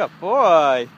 Good boy.